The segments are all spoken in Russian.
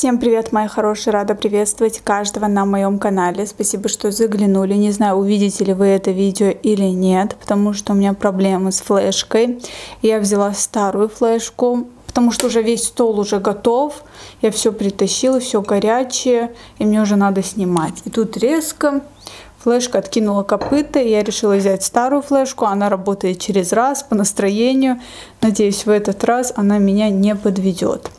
Всем привет, мои хорошие! Рада приветствовать каждого на моем канале. Спасибо, что заглянули. Не знаю, увидите ли вы это видео или нет, потому что у меня проблемы с флешкой. Я взяла старую флешку, потому что уже весь стол уже готов. Я все притащила, все горячее, и мне уже надо снимать. И тут резко Флешка откинула копыта, и я решила взять старую флешку. Она работает через раз по настроению. Надеюсь, в этот раз она меня не подведет.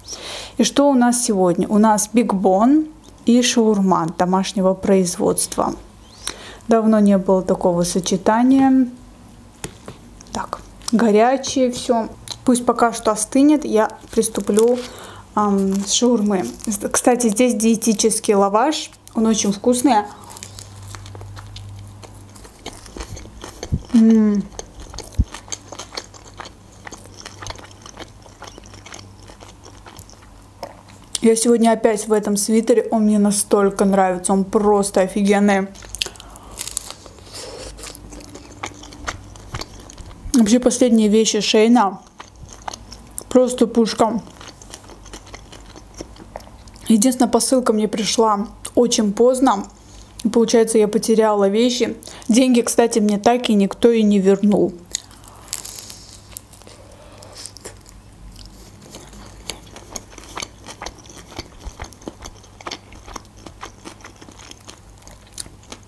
И что у нас сегодня? У нас бигбон и шаурма домашнего производства. Давно не было такого сочетания. Так, горячее все. Пусть пока что остынет, я приступлю эм, с шаурмы. Кстати, здесь диетический лаваш. Он очень вкусный. Я сегодня опять в этом свитере. Он мне настолько нравится. Он просто офигенный. Вообще последние вещи Шейна. Просто пушка. Единственная посылка мне пришла очень поздно. Получается, я потеряла вещи. Деньги, кстати, мне так и никто и не вернул.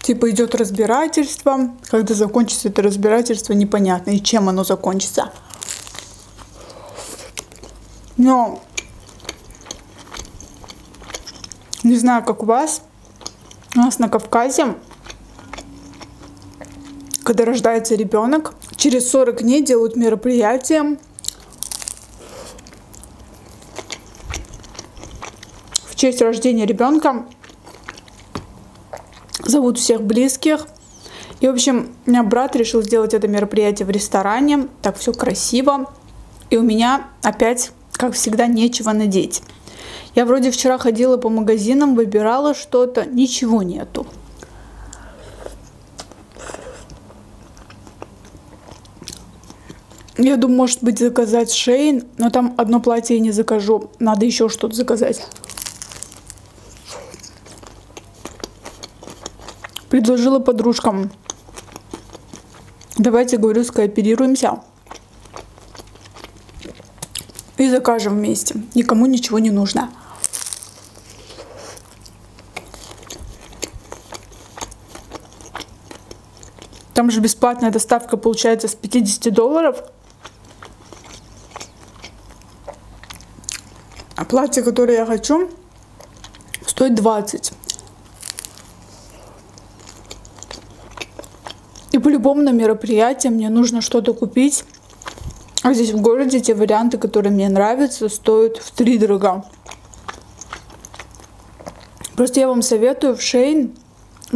Типа идет разбирательство. Когда закончится это разбирательство, непонятно. И чем оно закончится. Но не знаю, как у вас. У нас на Кавказе, когда рождается ребенок, через 40 дней делают мероприятие в честь рождения ребенка. Зовут всех близких. И, в общем, у меня брат решил сделать это мероприятие в ресторане. Так все красиво. И у меня опять, как всегда, нечего надеть. Я вроде вчера ходила по магазинам, выбирала что-то, ничего нету. Я думаю, может быть, заказать Шейн, но там одно платье я не закажу. Надо еще что-то заказать. Предложила подружкам. Давайте, говорю, скооперируемся. И закажем вместе. Никому ничего не нужно. Там же бесплатная доставка получается с 50 долларов. А платье, которое я хочу, стоит 20. И по-любому на мероприятие мне нужно что-то купить. А здесь в городе те варианты, которые мне нравятся, стоят в три дорога. Просто я вам советую в Шейн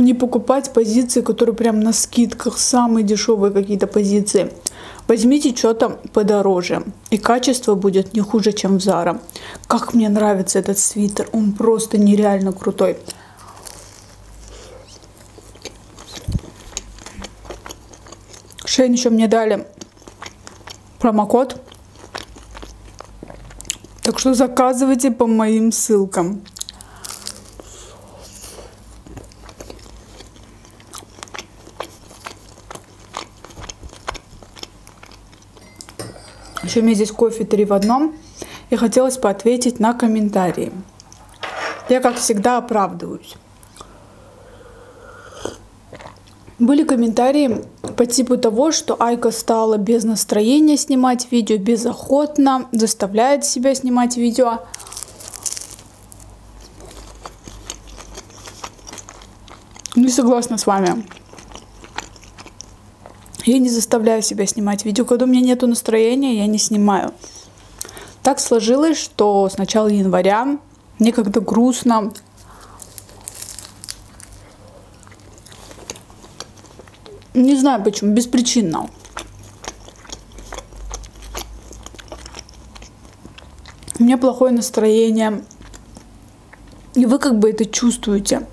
не покупать позиции, которые прям на скидках, самые дешевые какие-то позиции. Возьмите что-то подороже, и качество будет не хуже, чем в Zara. Как мне нравится этот свитер, он просто нереально крутой. Шейн еще мне дали промокод. Так что заказывайте по моим ссылкам. Еще у меня здесь кофе 3 в одном. И хотелось поответить на комментарии. Я, как всегда, оправдываюсь. Были комментарии по типу того, что Айка стала без настроения снимать видео, безохотно, заставляет себя снимать видео. Не согласна с вами. Я не заставляю себя снимать видео. Когда у меня нет настроения, я не снимаю. Так сложилось, что с начала января мне как-то грустно. Не знаю почему, беспричинно. У меня плохое настроение. И вы как бы это чувствуете.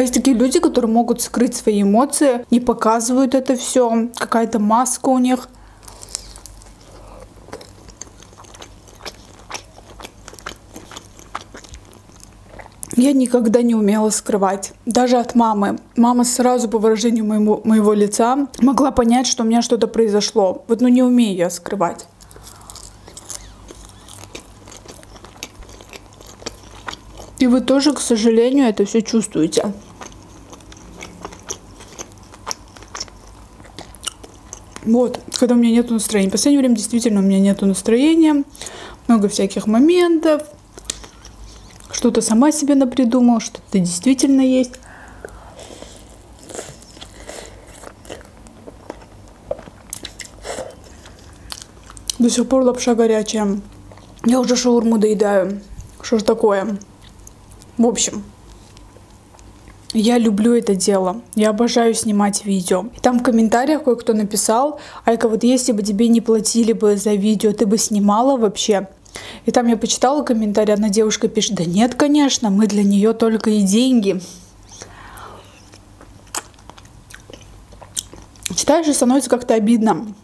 А есть такие люди, которые могут скрыть свои эмоции, не показывают это все, какая-то маска у них. Я никогда не умела скрывать. Даже от мамы. Мама сразу по выражению моему, моего лица могла понять, что у меня что-то произошло. Вот ну не умею я скрывать. И вы тоже, к сожалению, это все чувствуете. Вот, когда у меня нет настроения. В последнее время действительно у меня нет настроения. Много всяких моментов. Что-то сама себе напридумала, что-то действительно есть. До сих пор лапша горячая. Я уже шаурму доедаю. Что ж такое? В общем, я люблю это дело. Я обожаю снимать видео. И там в комментариях кое-кто написал, Айка, вот если бы тебе не платили бы за видео, ты бы снимала вообще? И там я почитала комментарий, одна девушка пишет, да нет, конечно, мы для нее только и деньги. Читаешь и становится как-то обидно.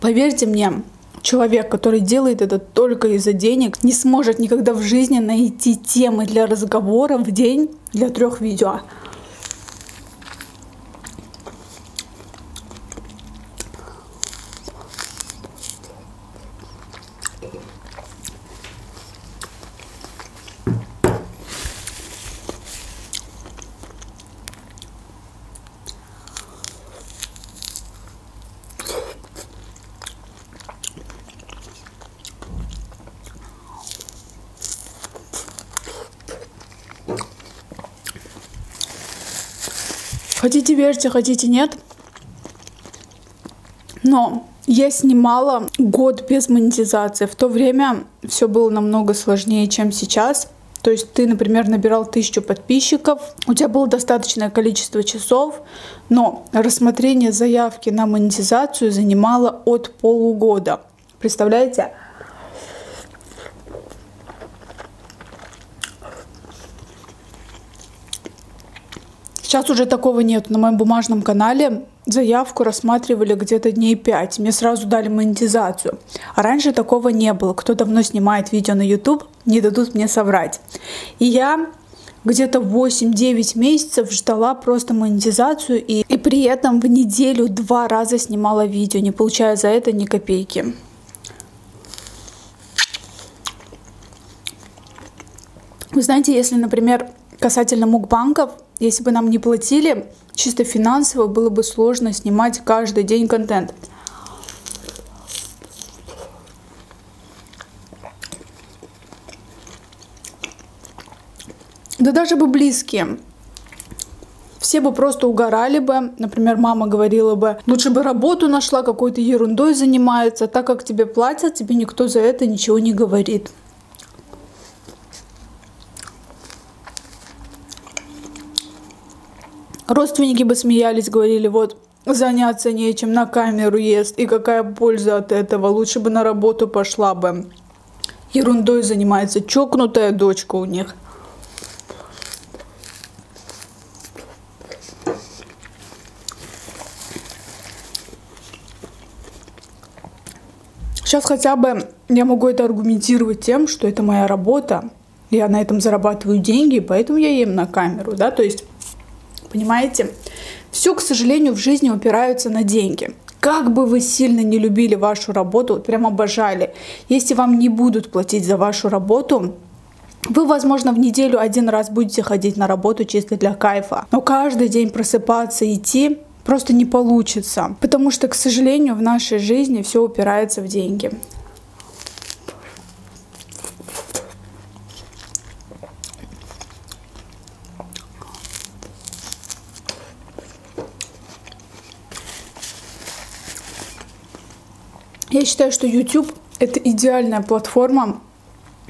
Поверьте мне, человек, который делает это только из-за денег, не сможет никогда в жизни найти темы для разговора в день для трех видео. Хотите верьте, хотите нет. Но я снимала год без монетизации. В то время все было намного сложнее, чем сейчас. То есть ты, например, набирал тысячу подписчиков, у тебя было достаточное количество часов, но рассмотрение заявки на монетизацию занимало от полугода. Представляете? Сейчас уже такого нет. На моем бумажном канале заявку рассматривали где-то дней 5. Мне сразу дали монетизацию. А раньше такого не было. Кто давно снимает видео на YouTube, не дадут мне соврать. И я где-то 8-9 месяцев ждала просто монетизацию и, и при этом в неделю два раза снимала видео, не получая за это ни копейки. Вы знаете, если, например, касательно мукбанков, если бы нам не платили, чисто финансово было бы сложно снимать каждый день контент. Да даже бы близкие. Все бы просто угорали бы. Например, мама говорила бы, лучше бы работу нашла, какой-то ерундой занимается. Так как тебе платят, тебе никто за это ничего не говорит. Родственники бы смеялись, говорили, вот заняться нечем, на камеру ест, и какая польза от этого, лучше бы на работу пошла бы. Ерундой занимается чокнутая дочка у них. Сейчас хотя бы я могу это аргументировать тем, что это моя работа, я на этом зарабатываю деньги, поэтому я ем на камеру, да, то есть Понимаете? Все, к сожалению, в жизни упираются на деньги. Как бы вы сильно не любили вашу работу, прям обожали, если вам не будут платить за вашу работу, вы, возможно, в неделю один раз будете ходить на работу чисто для кайфа. Но каждый день просыпаться, идти просто не получится. Потому что, к сожалению, в нашей жизни все упирается в деньги. Я считаю, что YouTube это идеальная платформа,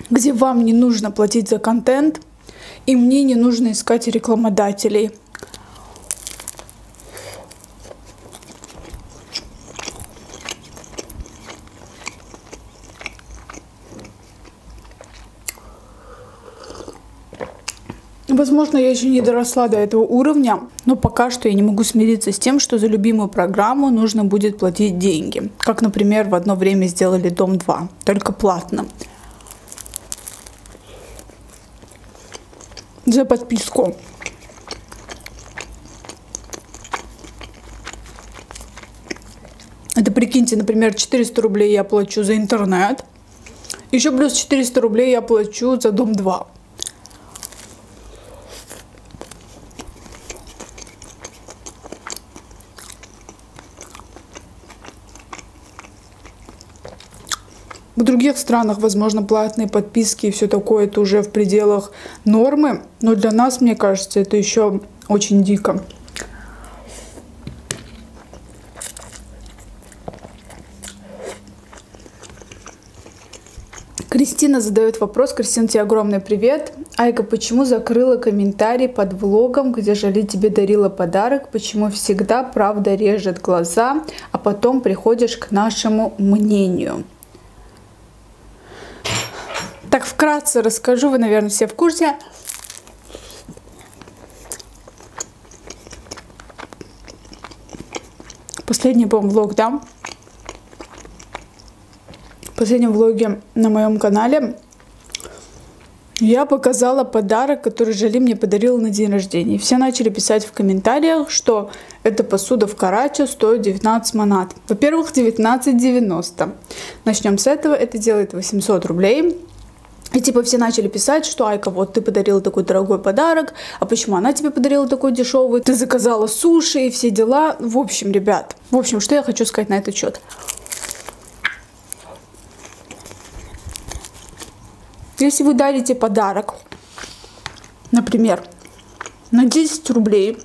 где вам не нужно платить за контент, и мне не нужно искать рекламодателей. Возможно, я еще не доросла до этого уровня, но пока что я не могу смириться с тем, что за любимую программу нужно будет платить деньги. Как, например, в одно время сделали Дом 2, только платно. за подписку. Это прикиньте, например, 400 рублей я плачу за интернет. Еще плюс 400 рублей я плачу за дом 2. В других странах, возможно, платные подписки и все такое, это уже в пределах нормы. Но для нас, мне кажется, это еще очень дико. Кристина задает вопрос. Кристина, тебе огромный привет. Айка, почему закрыла комментарий под влогом, где Жали тебе дарила подарок? Почему всегда правда режет глаза, а потом приходишь к нашему мнению? Вкратце расскажу, вы, наверное, все в курсе. Последний, по-моему, влог, да? В последнем влоге на моем канале я показала подарок, который Жали мне подарила на день рождения. Все начали писать в комментариях, что эта посуда в Караче стоит 19 манат. Во-первых, 19,90. Начнем с этого. Это делает 800 рублей. И типа все начали писать, что Айка, вот ты подарила такой дорогой подарок, а почему она тебе подарила такой дешевый? Ты заказала суши и все дела. В общем, ребят, в общем, что я хочу сказать на этот счет. Если вы дарите подарок, например, на 10 рублей,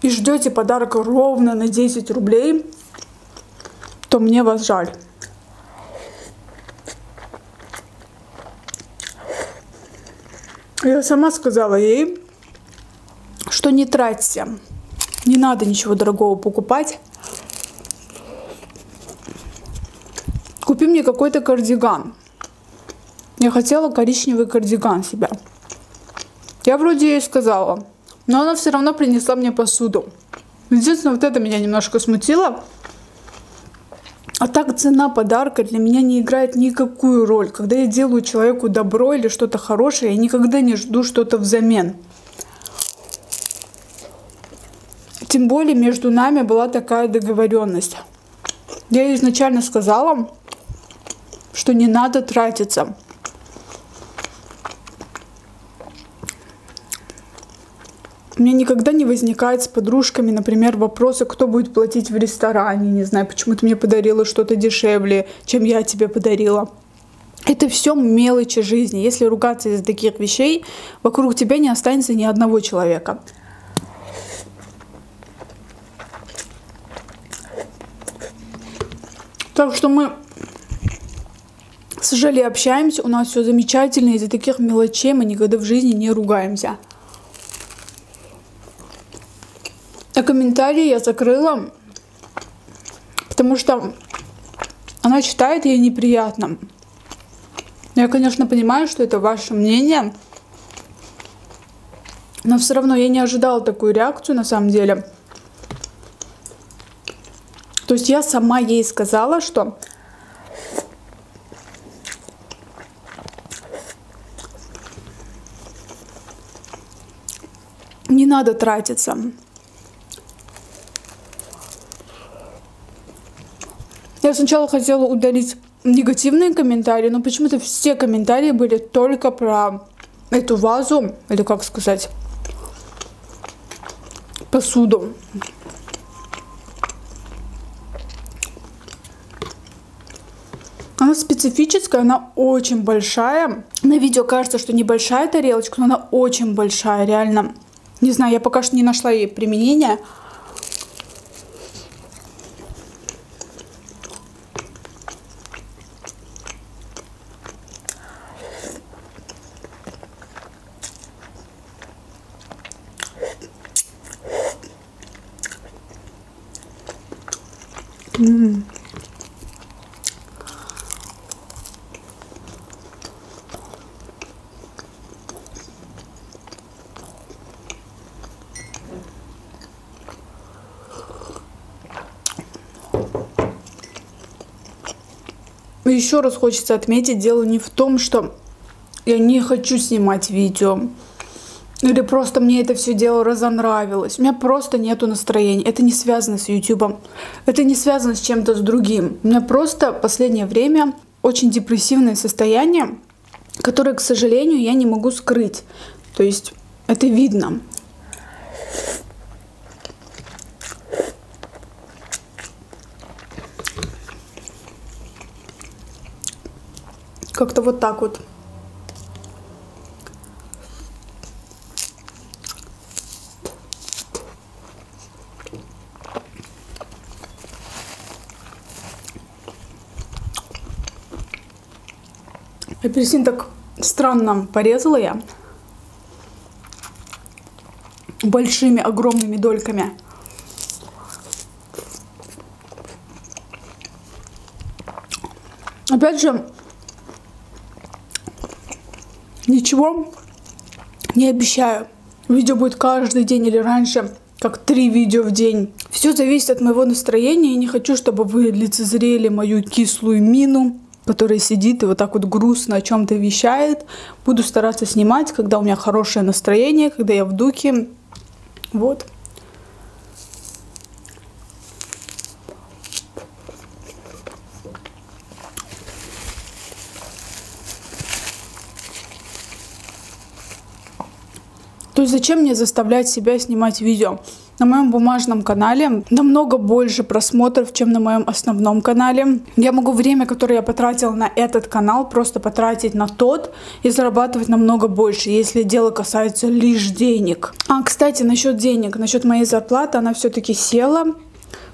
и ждете подарок ровно на 10 рублей, то мне вас жаль. Я сама сказала ей, что не тратьте. Не надо ничего дорогого покупать. Купи мне какой-то кардиган. Я хотела коричневый кардиган себя. Я вроде ей сказала, но она все равно принесла мне посуду. Единственное, вот это меня немножко смутило. А так цена подарка для меня не играет никакую роль. Когда я делаю человеку добро или что-то хорошее, я никогда не жду что-то взамен. Тем более между нами была такая договоренность. Я изначально сказала, что не надо тратиться. У меня никогда не возникает с подружками, например, вопросы, кто будет платить в ресторане, не знаю, почему ты мне подарила что-то дешевле, чем я тебе подарила. Это все мелочи жизни. Если ругаться из-за таких вещей, вокруг тебя не останется ни одного человека. Так что мы с Жали общаемся, у нас все замечательно, из-за таких мелочей мы никогда в жизни не ругаемся. А комментарии я закрыла, потому что она читает ей неприятно. Я, конечно, понимаю, что это ваше мнение, но все равно я не ожидала такую реакцию на самом деле. То есть я сама ей сказала, что не надо тратиться. Я сначала хотела удалить негативные комментарии, но почему-то все комментарии были только про эту вазу, или как сказать, посуду. Она специфическая, она очень большая. На видео кажется, что небольшая тарелочка, но она очень большая, реально. Не знаю, я пока что не нашла ей применения. Еще раз хочется отметить, дело не в том, что я не хочу снимать видео. Или просто мне это все дело разонравилось. У меня просто нету настроения. Это не связано с YouTube. Это не связано с чем-то с другим. У меня просто последнее время очень депрессивное состояние, которое, к сожалению, я не могу скрыть. То есть это видно. Как-то вот так вот. Апельсин так странно порезала я. Большими, огромными дольками. Опять же, ничего не обещаю. Видео будет каждый день или раньше, как три видео в день. Все зависит от моего настроения. Я не хочу, чтобы вы лицезрели мою кислую мину который сидит и вот так вот грустно о чем-то вещает. Буду стараться снимать, когда у меня хорошее настроение, когда я в духе. Вот. То есть зачем мне заставлять себя снимать видео? На моем бумажном канале намного больше просмотров, чем на моем основном канале. Я могу время, которое я потратила на этот канал, просто потратить на тот и зарабатывать намного больше, если дело касается лишь денег. А, кстати, насчет денег, насчет моей зарплаты, она все-таки села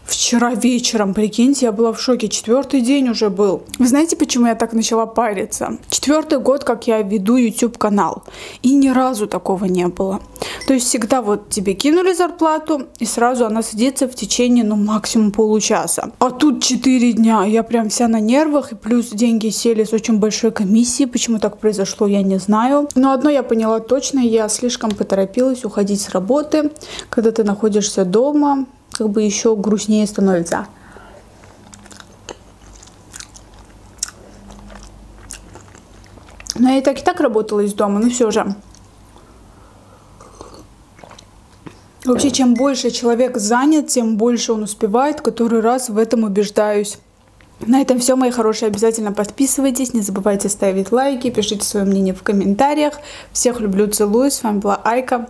Вчера вечером, прикиньте, я была в шоке. Четвертый день уже был. Вы знаете, почему я так начала париться? Четвертый год, как я веду YouTube канал. И ни разу такого не было. То есть всегда вот тебе кинули зарплату, и сразу она садится в течение, ну, максимум получаса. А тут 4 дня. Я прям вся на нервах. И плюс деньги сели с очень большой комиссии. Почему так произошло, я не знаю. Но одно я поняла точно. Я слишком поторопилась уходить с работы. Когда ты находишься дома, как бы еще грустнее становится. Но я и так и так работала из дома, но все же. Вообще, чем больше человек занят, тем больше он успевает. Который раз в этом убеждаюсь. На этом все, мои хорошие. Обязательно подписывайтесь. Не забывайте ставить лайки, пишите свое мнение в комментариях. Всех люблю, целую. С вами была Айка.